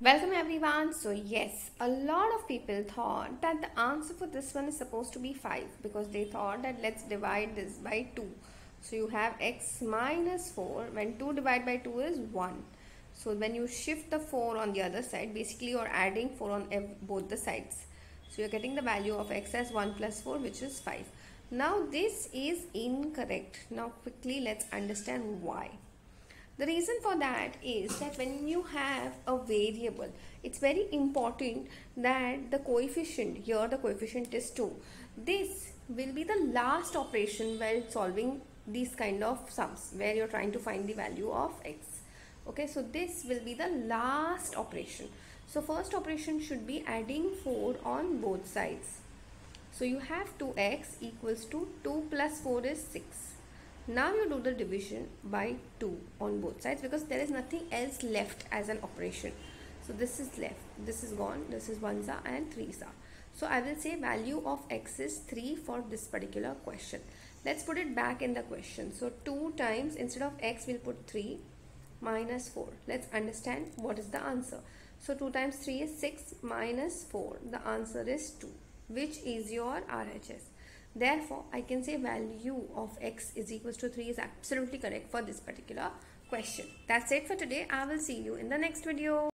Welcome everyone. So yes, a lot of people thought that the answer for this one is supposed to be 5 because they thought that let's divide this by 2. So you have x minus 4 when 2 divided by 2 is 1. So when you shift the 4 on the other side, basically you're adding 4 on both the sides. So you're getting the value of x as 1 plus 4 which is 5. Now this is incorrect. Now quickly let's understand why. The reason for that is that when you have a variable, it's very important that the coefficient, here the coefficient is 2. This will be the last operation while solving these kind of sums where you're trying to find the value of x. Okay, so this will be the last operation. So first operation should be adding 4 on both sides. So you have 2x equals to 2 plus 4 is 6 now you do the division by 2 on both sides because there is nothing else left as an operation. So this is left, this is gone, this is 1 sa and 3 sa. So I will say value of x is 3 for this particular question. Let's put it back in the question. So 2 times instead of x we'll put 3 minus 4. Let's understand what is the answer. So 2 times 3 is 6 minus 4. The answer is 2 which is your RHS. Therefore, I can say value of x is equals to 3 is absolutely correct for this particular question. That's it for today. I will see you in the next video.